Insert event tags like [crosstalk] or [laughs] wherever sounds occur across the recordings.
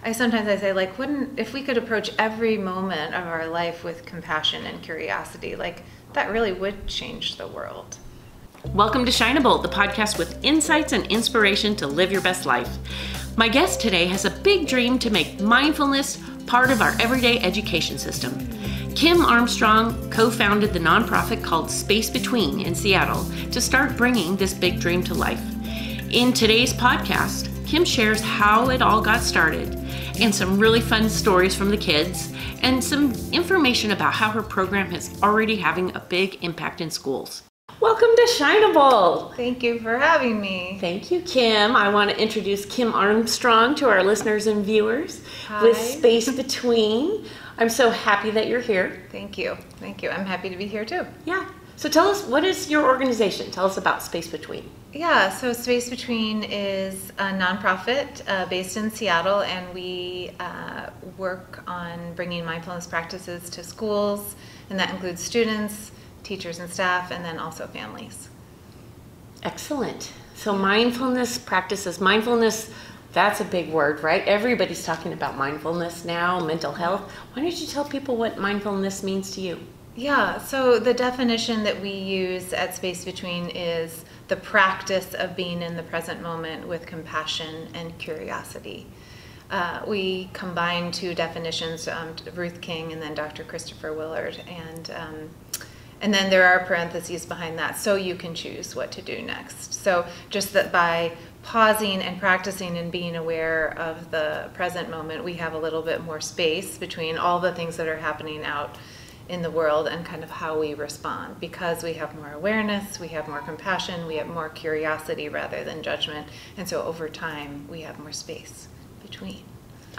I sometimes I say like, wouldn't if we could approach every moment of our life with compassion and curiosity, like that really would change the world. Welcome to Shineable, the podcast with insights and inspiration to live your best life. My guest today has a big dream to make mindfulness part of our everyday education system. Kim Armstrong co founded the nonprofit called Space Between in Seattle to start bringing this big dream to life. In today's podcast, Kim shares how it all got started and some really fun stories from the kids and some information about how her program is already having a big impact in schools. Welcome to Shineable. Thank you for having me. Thank you, Kim. I want to introduce Kim Armstrong to our listeners and viewers Hi. with Space Between. I'm so happy that you're here. Thank you. Thank you. I'm happy to be here too. Yeah. So tell us, what is your organization? Tell us about Space Between. Yeah, so Space Between is a nonprofit uh, based in Seattle, and we uh, work on bringing mindfulness practices to schools, and that includes students, teachers and staff, and then also families. Excellent. So mindfulness practices, mindfulness, that's a big word, right? Everybody's talking about mindfulness now, mental health. Why don't you tell people what mindfulness means to you? Yeah, so the definition that we use at Space Between is the practice of being in the present moment with compassion and curiosity. Uh, we combine two definitions, um, Ruth King and then Dr. Christopher Willard, and um, and then there are parentheses behind that, so you can choose what to do next. So just that by pausing and practicing and being aware of the present moment, we have a little bit more space between all the things that are happening out in the world and kind of how we respond. Because we have more awareness, we have more compassion, we have more curiosity rather than judgment, and so over time we have more space between.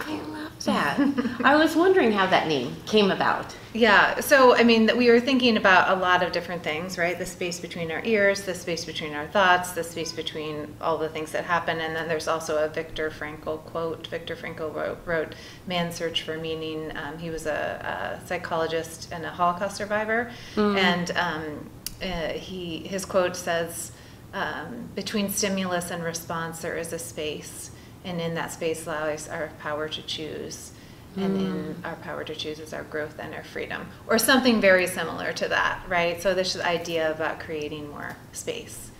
I that. I was wondering how that name came about. Yeah, so I mean, we were thinking about a lot of different things, right? The space between our ears, the space between our thoughts, the space between all the things that happen. And then there's also a Viktor Frankl quote. Viktor Frankl wrote, wrote Man's Search for Meaning. Um, he was a, a, psychologist and a Holocaust survivor. Mm. And um, uh, he, his quote says, um, between stimulus and response, there is a space and in that space lies our power to choose. And mm. in our power to choose is our growth and our freedom. Or something very similar to that right? So this idea about creating more space.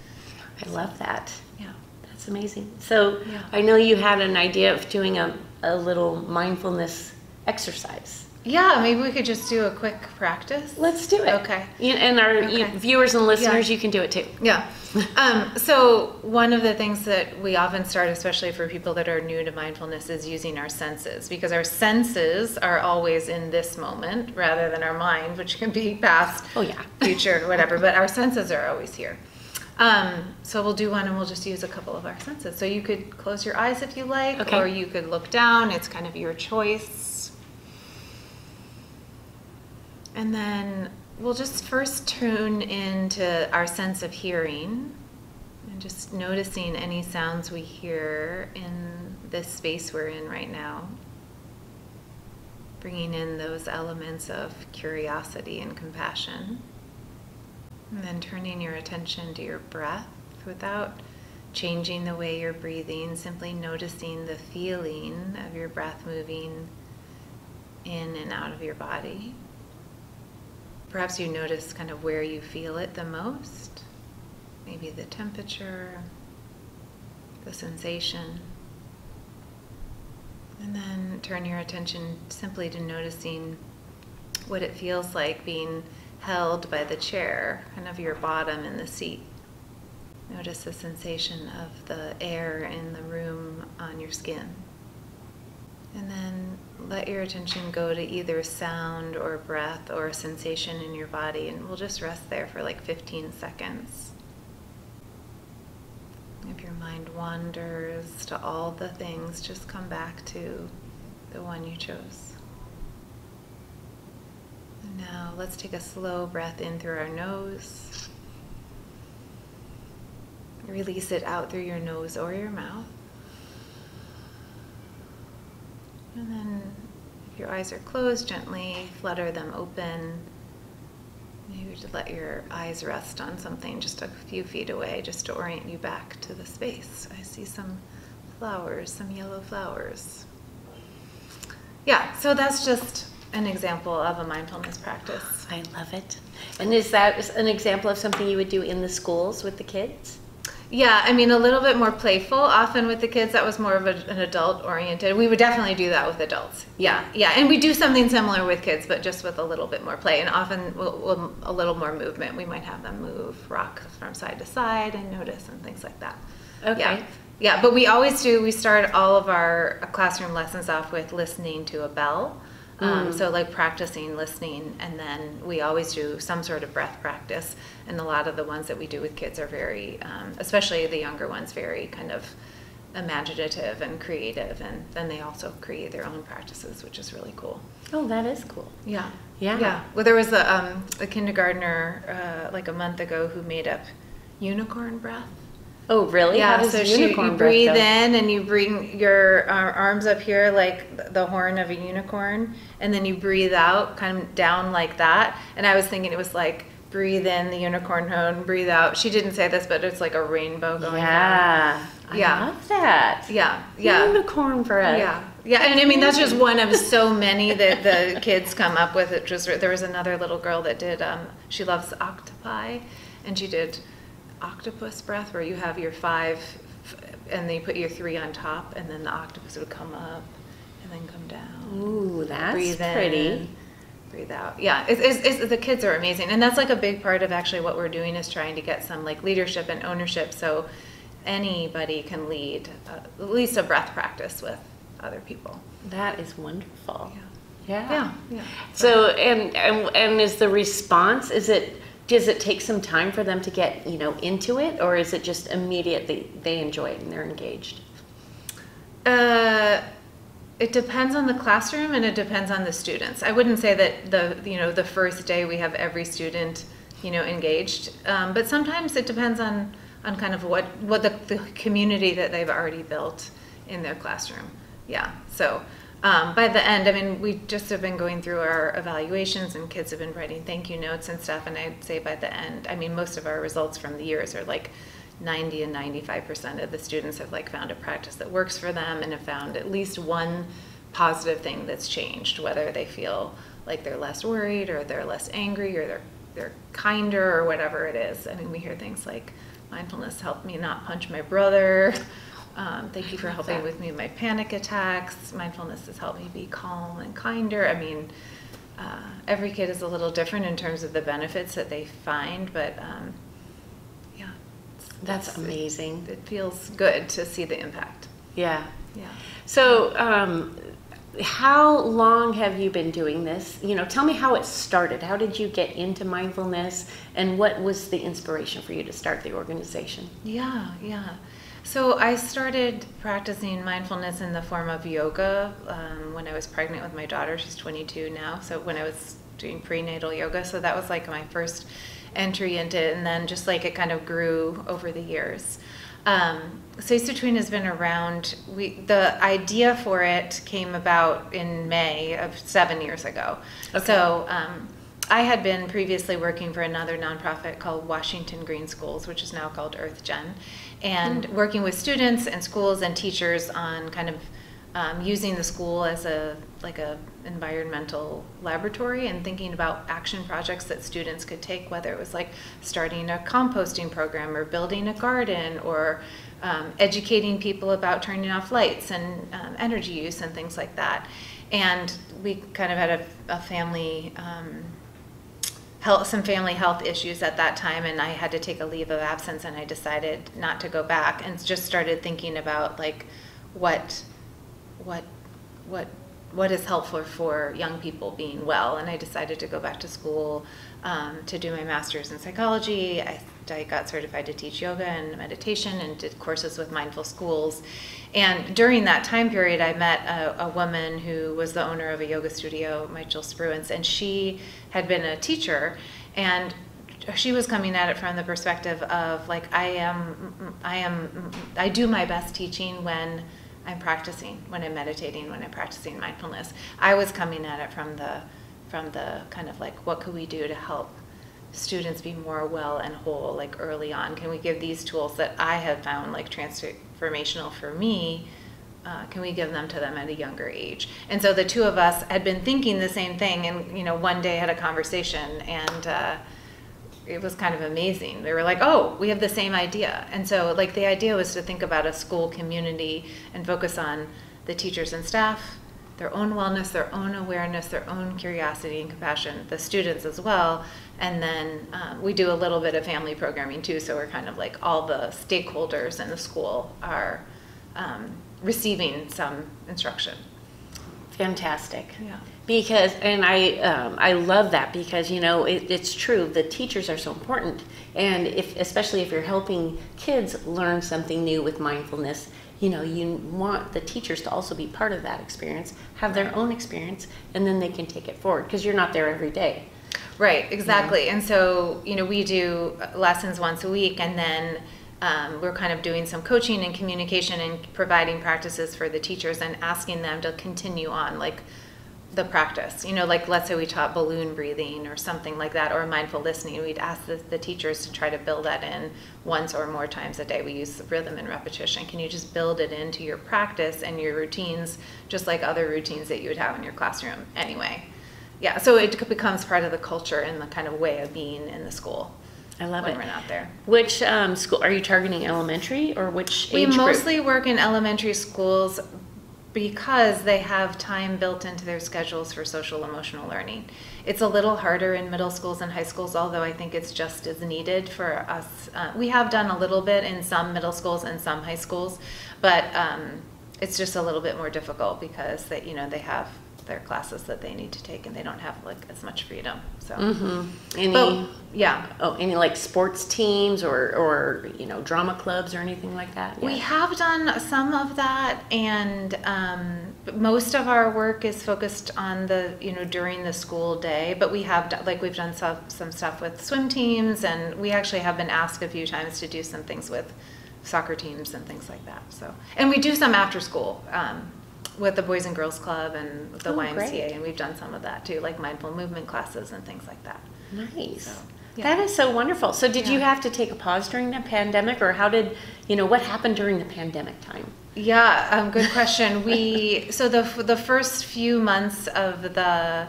I love that. Yeah. That's amazing. So yeah. i know you had an idea of doing a, a little mindfulness exercise yeah, maybe we could just do a quick practice. Let's do it. Okay. And our okay. viewers and listeners, yeah. you can do it too. Yeah. um, so, one of the things that we often start, especially for people that are new to mindfulness, is using our senses because our senses are always in this moment rather than our mind, which can be past, oh, yeah, [laughs] future, whatever, but our senses are always here. Um, so we'll do one and we'll just use a couple of our senses. So you could close your eyes if you like, okay. or you could look down. It's kind of your choice. And then we'll just first tune into our sense of hearing and just noticing any sounds we hear in this space we're in right now. Bringing in those elements of curiosity and compassion. And then turning your attention to your breath without changing the way you're breathing, simply noticing the feeling of your breath moving in and out of your body. Perhaps you notice kind of where you feel it the most, maybe the temperature, the sensation. And then turn your attention simply to noticing what it feels like being held by the chair, kind of your bottom in the seat. Notice the sensation of the air in the room on your skin. And then let your attention go to either sound or breath or sensation in your body, and we'll just rest there for like 15 seconds. If your mind wanders to all the things, just come back to the one you chose. Now let's take a slow breath in through our nose. Release it out through your nose or your mouth. And then if your eyes are closed, gently flutter them open. Maybe just let your eyes rest on something just a few feet away just to orient you back to the space. I see some flowers, some yellow flowers. Yeah, so that's just an example of a mindfulness practice. I love it. And is that an example of something you would do in the schools with the kids? Yeah, I mean, a little bit more playful. Often with the kids, that was more of a, an adult oriented. We would definitely do that with adults. Yeah, yeah. And we do something similar with kids, but just with a little bit more play and often we'll, we'll, a little more movement. We might have them move, rock from side to side, and notice and things like that. Okay. Yeah. Yeah, but we always do, we start all of our classroom lessons off with listening to a bell. Um, so like practicing listening, and then we always do some sort of breath practice. And a lot of the ones that we do with kids are very, um, especially the younger ones, very kind of imaginative and creative. And then they also create their own practices, which is really cool. Oh, that is cool. Yeah. Yeah. Yeah. Well, there was a, um, a kindergartner uh, like a month ago who made up unicorn breath. Oh, really? Yeah, so she, you breath breathe in and you bring your uh, arms up here like the horn of a unicorn, and then you breathe out kind of down like that. And I was thinking it was like breathe in the unicorn horn, breathe out. She didn't say this, but it's like a rainbow going down. Yeah. I Yeah. love that. Yeah, yeah. Unicorn breath. Yeah, yeah, and I mean that's just one of so many that the [laughs] kids come up with. It just there was another little girl that did. Um, she loves octopi, and she did octopus breath, where you have your five, f- and then you put your three on top, and then the octopus would come up and then come down. Ooh, that's breathe pretty. breathe out. Yeah, it's, it's, it's, the kids are amazing, and that's like a big part of actually what we're doing is trying to get some like leadership and ownership, so anybody can lead uh, at least a breath practice with other people. That is wonderful. Yeah. Yeah. Yeah, yeah. So, and, and and is the response? Is it? Does it take some time for them to get you know into it, or is it just immediate? They they enjoy it and they're engaged. Uh, it depends on the classroom and it depends on the students. I wouldn't say that the you know the first day we have every student you know engaged, um, but sometimes it depends on on kind of what what the, the community that they've already built in their classroom. Yeah. So um, by the end, I mean we just have been going through our evaluations and kids have been writing thank you notes and stuff. And I'd say by the end, I mean most of our results from the years are like 90 and 95 percent of the students have like found a practice that works for them and have found at least one positive thing that's changed whether they feel like they're less worried or they're less angry or they're they're kinder or whatever it is i mean we hear things like mindfulness helped me not punch my brother um, thank you for helping that. with me my panic attacks mindfulness has helped me be calm and kinder i mean uh, every kid is a little different in terms of the benefits that they find but um, yeah That's it's- amazing. it feels good to see the impact. Yeah. Yeah. So, um, how long have you been doing this? You know, tell me how it started. How did you get into mindfulness, and what was the inspiration for you to start the organization? Yeah, yeah. So I started practicing mindfulness in the form of yoga um, when I was pregnant with my daughter. She's 22 now. So when I was doing prenatal yoga, so that was like my first entry into it, and then just like it kind of grew over the years. Um, Between has been around. We the idea for it came about in May of seven years ago. Okay. So um, I had been previously working for another nonprofit called Washington Green Schools, which is now called EarthGen, and working with students and schools and teachers on kind of um, using the school as a like a environmental laboratory and thinking about action projects that students could take, whether it was like starting a composting program or building a garden or um, educating people about turning off lights and um, energy use and things like that. And we kind of had a, a family. Health, some family health issues at that time, and I had to take a leave of absence, and I decided not to go back, and just started thinking about like what, what, what, what is helpful for young people being well, and I decided to go back to school um, to do my master's in psychology. I, I got certified to teach yoga and meditation, and did courses with mindful schools. And during that time period, I met a, a woman who was the owner of a yoga studio, Michael Spruance, and she had been a teacher, and she was coming at it from the perspective of like I am, I am, I do my best teaching when I'm practicing, when I'm meditating, when I'm practicing mindfulness. I was coming at it from the, from the kind of like what could we do to help students be more well and whole like early on can we give these tools that i have found like transformational for me uh, can we give them to them at a younger age? And so the two of us had been thinking the same thing, and you know, one day had a conversation, and uh, it was kind of amazing. They were like, "Oh, we have the same idea," and so like the idea was to think about a school community and focus on the teachers and staff, their own wellness, their own awareness, their own curiosity and compassion, the students as well, and then um, we do a little bit of family programming too. So we're kind of like all the stakeholders in the school are. Um, receiving some instruction. Fantastic. Yeah. Because, and I, um, I love that because you know it, it's true. The teachers are so important, and if, especially if you're helping kids learn something new with mindfulness, you know, you want the teachers to also be part of that experience, have their own experience, and then they can take it forward because you're not there every day. Right. Exactly. Yeah. And so, you know, we do lessons once a week, and then um, we're kind of doing some coaching and communication and providing practices for the teachers and asking them to continue on like the practice you know like let's say we taught balloon breathing or something like that or mindful listening we'd ask the, the teachers to try to build that in once or more times a day we use rhythm and repetition can you just build it into your practice and your routines just like other routines that you would have in your classroom anyway yeah so it becomes part of the culture and the kind of way of being in the school I love when it. we're not there. Which um, school are you targeting? Elementary or which We mostly group? work in elementary schools because they have time built into their schedules for social emotional learning. It's a little harder in middle schools and high schools, although I think it's just as needed for us. Uh, we have done a little bit in some middle schools and some high schools, but um, it's just a little bit more difficult because they, you know, they have their classes that they need to take and they don't have like as much freedom. So, mm-hmm. any, but, yeah. Oh, any like sports teams or, or, you know, drama clubs or anything like that? We have done some of that and, um, most of our work is focused on the, you know, during the school day, but we have, like, we've done some, some stuff with swim teams and we actually have been asked a few times to do some things with soccer teams and things like that. So, and we do some after school. Um, with the Boys and Girls Club and the Oh, YMCA, great. and we've done some of that too, like mindful movement classes and things like that. Nice. So, yeah. That is so wonderful. So did you have to take a pause during the pandemic or how did, you know, what happened during the pandemic time? Yeah, um, good question. We [laughs] so the the first few months of the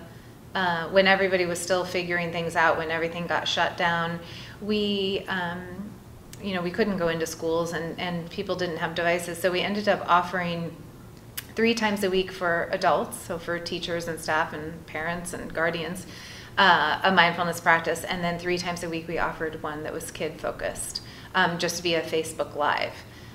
uh, when everybody was still figuring things out, when everything got shut down, we um, you know we couldn't go into schools and and people didn't have devices, so we ended up offering three times a week for adults, so for teachers and staff and parents and guardians, uh, a mindfulness practice, and then three times a week we offered one that was kid focused, um, just via Facebook Live.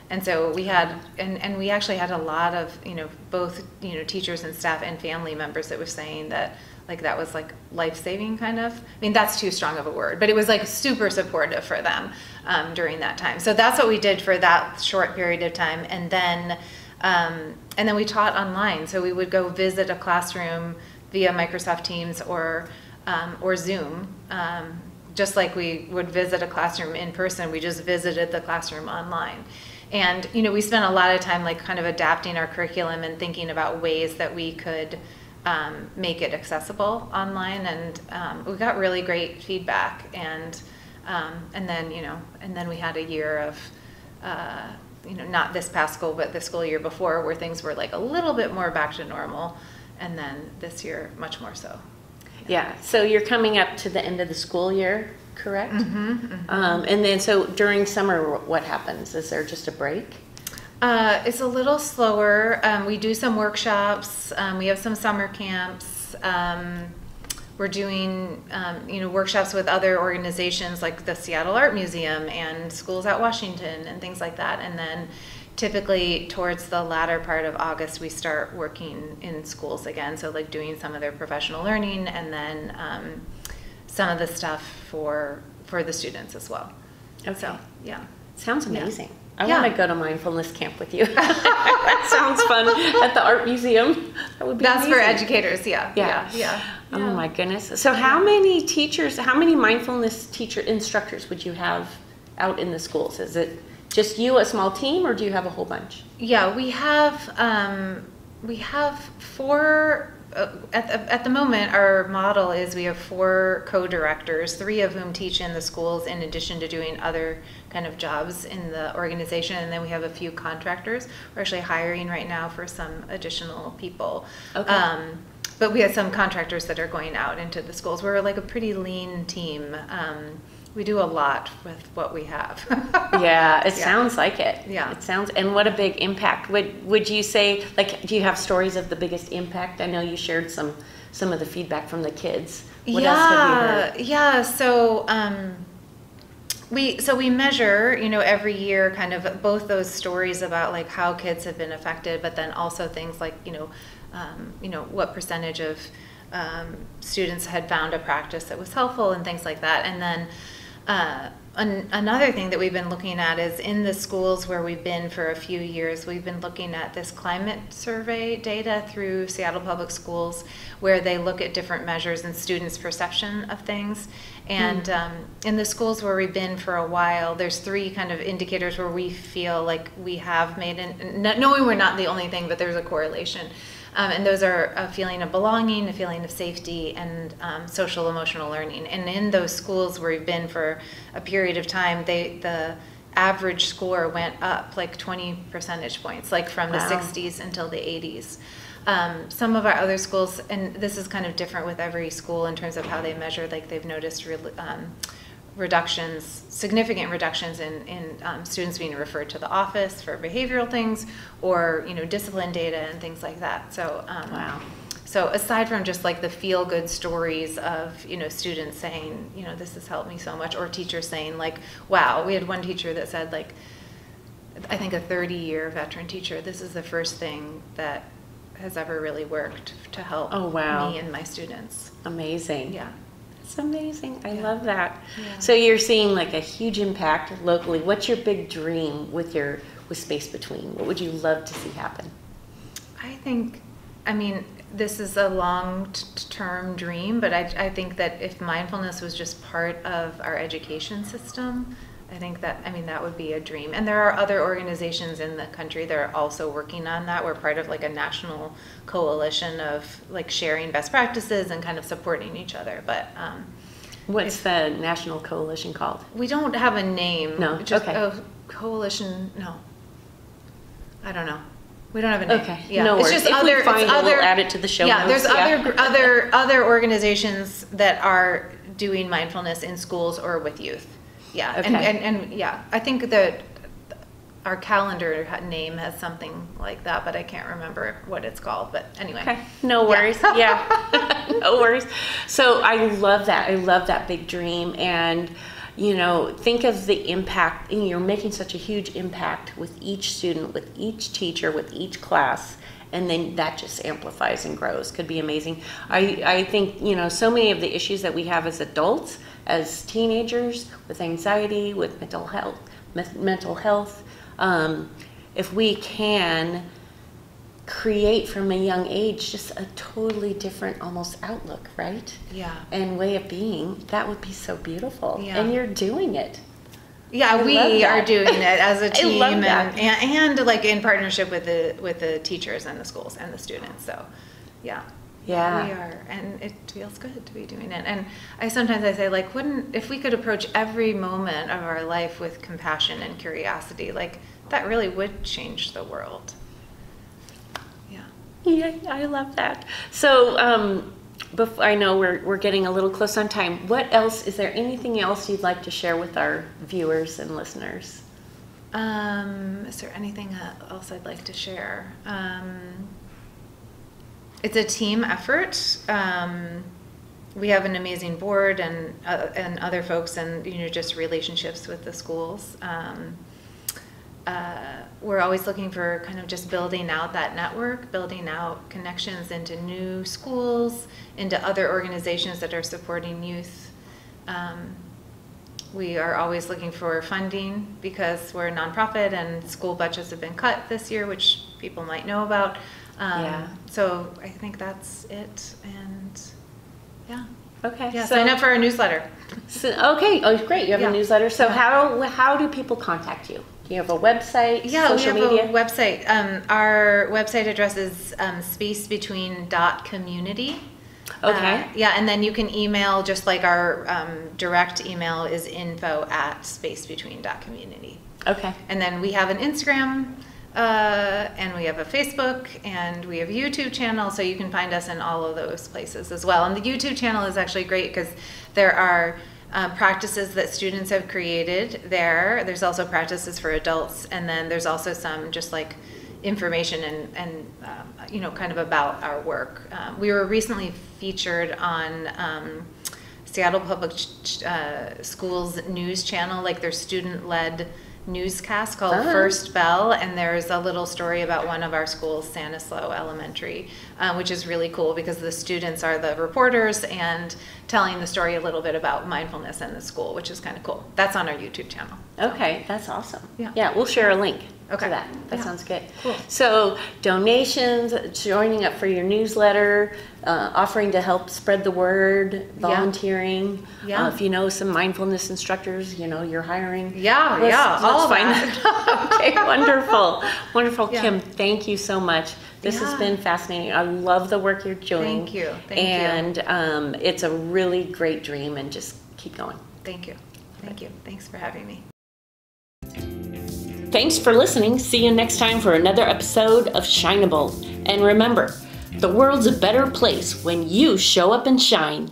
And so we had, and, and we actually had a lot of, you know, both, you know, teachers and staff and family members that were saying that like that was like life saving kind of. I mean, that's too strong of a word, but it was like super supportive for them um, during that time. So that's what we did for that short period of time. And then, um, and then we taught online. So we would go visit a classroom via Microsoft Teams or, um, or Zoom. Um, just like we would visit a classroom in person, we just visited the classroom online. And, you know, we spent a lot of time like kind of adapting our curriculum and thinking about ways that we could um, make it accessible online. And um, we got really great feedback. And, um, and then, you know, and then we had a year of, uh, you know, not this past school, but the school year before where things were like a little bit more back to normal. And then this year, much more so. Yeah, so you're coming up to the end of the school year, correct? Mm-hmm, Um, and then, so during summer, what happens? Is there just a break? Uh, it's a little slower. Um, we do some workshops. Um, we have some summer camps. We're doing, um, you know, workshops with other organizations like the Seattle Art Museum and School's Out Washington and things like that. And then typically towards the latter part of August, we start working in schools again. So like doing some of their professional learning and then um, some of the stuff for for the students as well. Okay. So yeah. Sounds Yeah. Amazing. I Yeah. want to go to mindfulness camp with you. [laughs] that sounds fun at the art museum. That would be That's for educators, yeah. Yeah. Yeah. yeah. Oh my goodness. So how many teachers, how many mindfulness teacher instructors would you have out in the schools? Is it just you, a small team, or do you have a whole bunch? Yeah, we have um, we have four at, the, at the moment our model is we have four co-directors three of whom teach in the schools in addition to doing other kind of jobs in the organization and then we have a few contractors. We're actually hiring right now for some additional people. Okay. um, but we have some contractors that are going out into the schools. We're like a pretty lean team. Um, we do a lot with what we have [laughs] Yeah, it Yeah. sounds like it. Yeah. It sounds and what a big impact. Would would you say like do you have stories of the biggest impact? I know you shared some some of the feedback from the kids. What yeah, else have you heard? Yeah, so um, we so we measure, you know, every year kind of both those stories about like how kids have been affected, but then also things like you know, um, you know, what percentage of um, students had found a practice that was helpful and things like that, and then. Uh, an, another thing that we've been looking at is in the schools where we've been for a few years, we've been looking at this climate survey data through Seattle Public Schools, where they look at different measures and students' perception of things. And um, in the schools where we've been for a while, there's three kind of indicators where we feel like we have made, an, knowing we're not the only thing, but there's a correlation. Um, and those are a feeling of belonging, a feeling of safety, and um, social emotional learning. And in those schools where we've been for a period of time, they the average score went up like 20 percentage points, like from the 60s until the 80s. Um, some of our other schools, and this is kind of different with every school in terms of how they measure, like they've noticed um, reductions, significant reductions in, in um, students being referred to the office for behavioral things or, you know, discipline data and things like that. So, um, Wow. so aside from just like the feel good stories of, you know, students saying, you know, this has helped me so much, or teachers saying, like, wow, we had one teacher that said, like, I think a 30 year veteran teacher, this is the first thing that has ever really worked to help Oh, wow. me and my students. Amazing. Yeah. It's amazing. I Yeah. love that. Yeah. So you're seeing like a huge impact locally. What's your big dream with your with Space Between? What would you love to see happen? I think, I mean, this is a long term dream, but I, I think that if mindfulness was just part of our education system, I think that, I mean, that would be a dream. And there are other organizations in the country that are also working on that. We're part of like a national coalition of like sharing best practices and kind of supporting each other. But um, What's the national coalition called? we don't have a name. No? Just, Okay. oh, coalition, no. I don't know. We don't have a name. Okay, Yeah. no It's worries. just If we other, find it's it, we'll other, add it to the show Yeah, there's yeah. other, other, other organizations that are doing mindfulness in schools or with youth. Yeah, and, Okay. and, and, yeah, I think that our calendar name has something like that, but I can't remember what it's called, but anyway. Okay, no Yeah. worries. Yeah, [laughs] no worries. So I love that. I love that big dream. And, you know, think of the impact. and You're making such a huge impact with each student, with each teacher, with each class. And then that just amplifies and grows. Could be amazing. I, I think, you know, so many of the issues that we have as adults, as teenagers, with anxiety, with mental health, mental health, um, if we can create from a young age just a totally different almost outlook right Yeah. and way of being that would be so beautiful Yeah. and you're doing it Yeah, I we are doing it as a [laughs] team and, and, and like in partnership with the, with the teachers and the schools and the students, so, yeah. Yeah. We are, and it feels good to be doing it. And I sometimes I say like, wouldn't, if we could approach every moment of our life with compassion and curiosity, like, that really would change the world. Yeah. yeah i love that so um before, I know we're, we're getting a little close on time. What else, is there anything else you'd like to share with our viewers and listeners? Um, is there anything else I'd like to share? Um, it's a team effort. Um, we have an amazing board and uh, and other folks, and you know, just relationships with the schools. Um, uh, we're always looking for kind of just building out that network, building out connections into new schools, into other organizations that are supporting youth. Um, we are always looking for funding because we're a nonprofit and school budgets have been cut this year, which people might know about. Um, Yeah. So I think that's it, and yeah. Okay. Yeah, so, sign up for our newsletter. so- okay. Oh, great. You have Yeah. a newsletter. So Yeah. how how do people contact you? You have a website? Yeah, social we have media? a website. Um, our website address is um, space between dot community. Okay. Uh, yeah, and then you can email just like our um, direct email is info at space between dot community. okay. And then we have an Instagram, uh, and we have a Facebook, and we have a YouTube channel, so you can find us in all of those places as well. And the YouTube channel is actually great because there are uh, practices that students have created there. There's also practices for adults, and then there's also some just like information and, and um, you know, kind of about our work. Um, we were recently featured on um, Seattle Public Ch- uh, Schools news channel, like their student-led newscast called Ah. First Bell, and there's a little story about one of our schools, Sanislo Elementary, uh, which is really cool because the students are the reporters and telling the story a little bit about mindfulness in the school, which is kind of cool. That's on our YouTube channel. Okay, that's awesome. Yeah. Yeah, we'll share a link Okay. that. That Yeah. sounds good. Cool. So donations, joining up for your newsletter, uh, offering to help spread the word, volunteering. Yeah. Uh, if you know some mindfulness instructors, you know you're hiring. Yeah, Let's- yeah, all of find that. [laughs] okay, wonderful, wonderful. Yeah. Kim, thank you so much. This has been fascinating. I love the work you're doing. Thank you, thank you. and um, it's a really great dream, and just keep going. Thank you. Thank you. Thanks for having me. Thanks for listening. See you next time for another episode of Shineable. And remember, the world's a better place when you show up and shine.